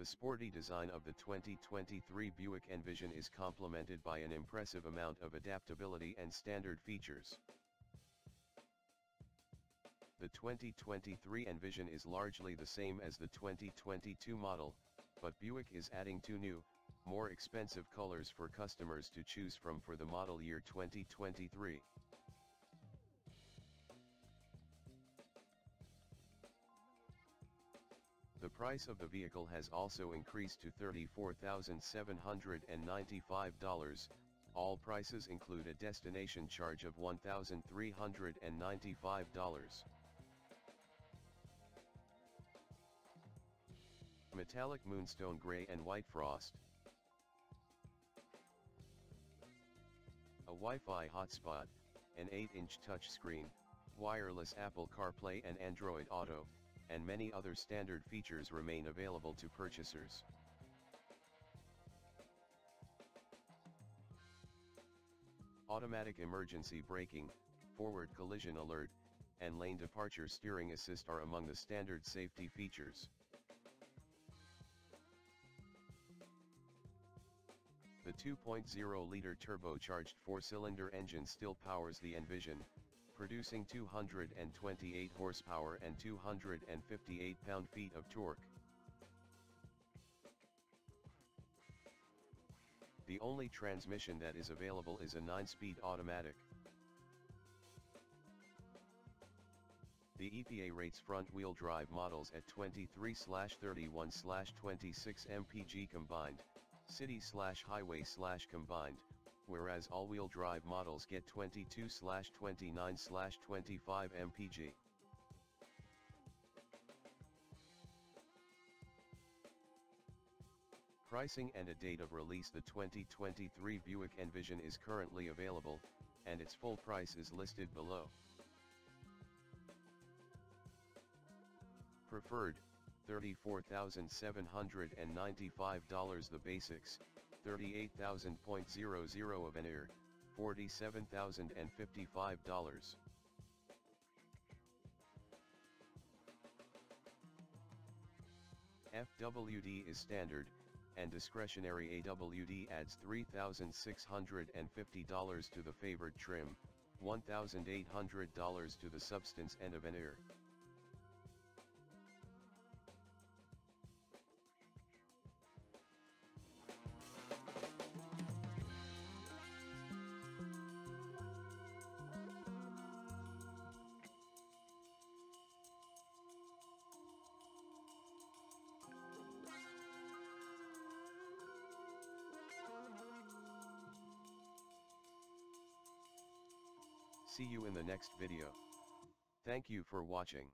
The sporty design of the 2023 Buick Envision is complemented by an impressive amount of adaptability and standard features. The 2023 Envision is largely the same as the 2022 model, but Buick is adding two new, more expensive colors for customers to choose from for the model year 2023. Price of the vehicle has also increased to $34,795, all prices include a destination charge of $1,395. Metallic Moonstone Gray and White Frost. A Wi-Fi hotspot, an 8-inch touchscreen, wireless Apple CarPlay and Android Auto, and many other standard features remain available to purchasers. Automatic emergency braking, forward collision alert, and lane departure steering assist are among the standard safety features. The 2.0-liter turbocharged four-cylinder engine still powers the Envision, producing 228 horsepower and 258 pound-feet of torque. The only transmission that is available is a 9-speed automatic. The EPA rates front-wheel drive models at 23-31-26 mpg combined, city-highway-combined, whereas all-wheel drive models get 22-29-25 mpg. Pricing and a date of release The 2023 Buick Envision is currently available, and its full price is listed below. Preferred, $34,795 The basics, 38,000.00 Avenir, $47,055. FWD is standard, and discretionary AWD adds $3,650 to the favored trim, $1,800 to the substance and Avenir. See you in the next video. Thank you for watching.